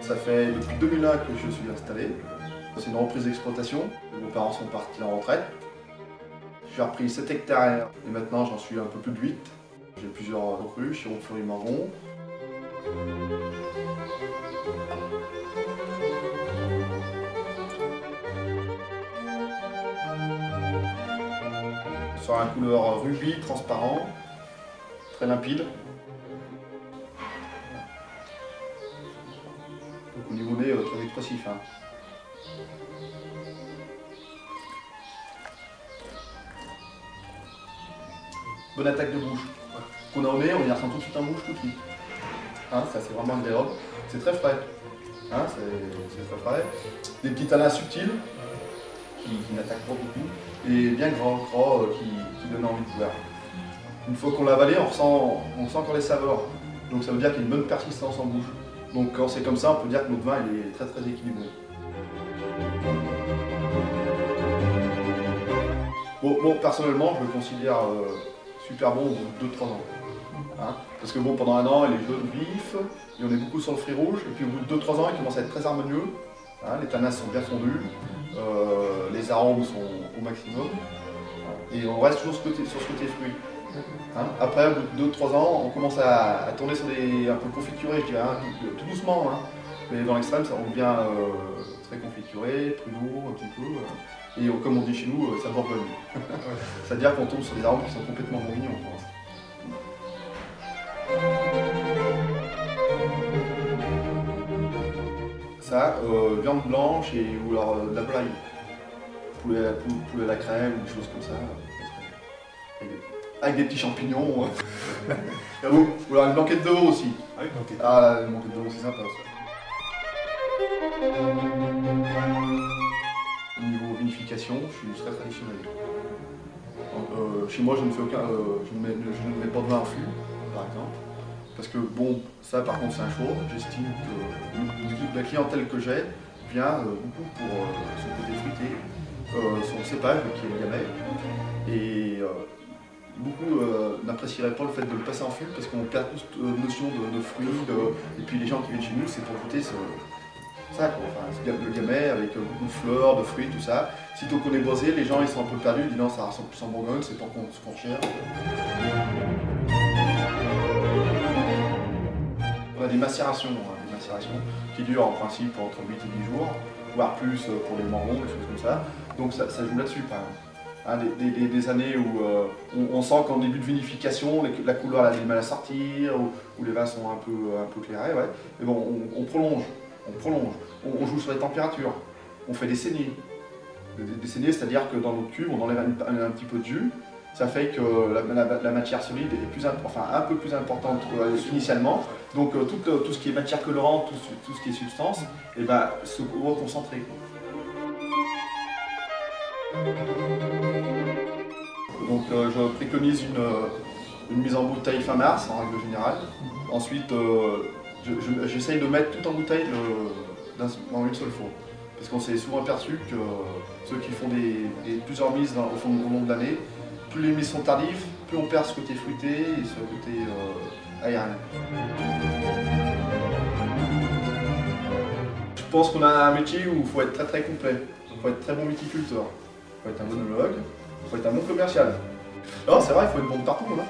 Ça fait depuis 2001 que je suis installé. C'est une reprise d'exploitation. Mes parents sont partis en retraite. J'ai repris 7 hectares et maintenant j'en suis un peu plus de 8. J'ai plusieurs ruches, fleury marron. Sur un couleur rubis, transparent, très limpide. Donc au niveau nez, très expressif. Bonne attaque de bouche. Qu'on a au on y ressent tout de suite en bouche tout de suite. Hein, ça c'est vraiment agréable. C'est très frais. Hein, c'est très frais. Des petits talins subtils qui, n'attaquent pas beaucoup. Et bien gras, gras euh, qui, qui donnent envie de boire. Une fois qu'on l'a avalé, on ressent, sent encore les saveurs. Donc ça veut dire qu'il y a une bonne persistance en bouche. Donc quand c'est comme ça, on peut dire que notre vin est très très équilibré. Bon, personnellement, je le considère euh, super bon au bout de 2-3 ans. Hein? Parce que bon, pendant un an, il est jaune vif, et on est beaucoup sur le fruit rouge, et puis au bout de 2-3 ans, il commence à être très harmonieux. Hein, les tanins sont bien fondus, euh, les arômes sont au maximum, et on reste toujours sur ce côté fruit. Hein? Après, au bout de 2-3 ans, on commence à, tourner sur des un peu confiturés, je dirais, tout doucement. Mais dans l'extrême, ça devient euh, très confituré, plus lourd un petit peu. euh, et euh, comme on dit chez nous, ça bourgogne. C'est-à-dire qu'on tombe sur des arômes qui sont complètement bourguignons. pour l'instant. Ça, euh, viande blanche et ou alors euh, de la volaille. Poulet, pou- poulet à la crème, ou des choses comme ça. avec des- Avec des petits champignons. ou alors une blanquette de veau aussi. Ah Ah, une blanquette de veau, c'est sympa ça. Au niveau vinification, je suis très traditionnel. Euh, chez moi, je ne fais aucun, euh, je, ne mets, je ne pas de vin en par exemple. Parce que bon, ça par contre c'est un choix. J'estime que la clientèle que j'ai vient euh, beaucoup pour son côté fruité, son cépage qui est le gamay. Et beaucoup n'apprécieraient pas le fait de le passer en fût parce qu'on perd toute notion de, fruits. et puis les gens qui viennent chez nous, c'est pour goûter ça, quoi. Enfin, ce ga- le gamay avec euh, beaucoup de fleurs, de fruits, tout ça. Sitôt qu'on est boisé, les gens ils sont un peu perdus, ils disent non, ça ressemble plus en Bourgogne, c'est pas ce qu'on cherche. On a des macérations, hein, des macérations qui durent en principe entre 8 et 10 jours, voire plus euh, pour les marrons, des choses comme ça. Donc ça, joue là-dessus. Hein, des, années où euh, on, sent qu'en début de vinification, la couleur a du mal à sortir, où les vins sont un peu, un peu clairés, ouais. Mais bon, on, on prolonge, on prolonge, on, joue sur les températures, on fait des saignées. Des, des saignées, c'est-à-dire que dans notre cube, on enlève un, petit peu de jus, ça fait que la, matière solide est plus, enfin, un peu plus importante euh, initialement. Donc euh, tout, euh, tout ce qui est matière colorante, tout, ce- qui est substance, et ben, se reconcentrer. quoi. Donc euh, je préconise une, une mise en bouteille fin mars en règle générale. Ensuite, euh, je- je- j'essaye de mettre tout en bouteille le- d'un- dans une seule fois. Parce qu'on s'est souvent aperçu que ceux qui font des, plusieurs mises au, fond, au long de l'année, plus les mises sont tardives, plus on perd ce côté fruité et ce côté euh, aérien. Je pense qu'on a un métier où il faut être très très complet. Il faut être très bon viticulteur, il faut être un bon œnologue, il faut être un bon commercial. Non, c'est vrai, il faut être bon de partout. hein.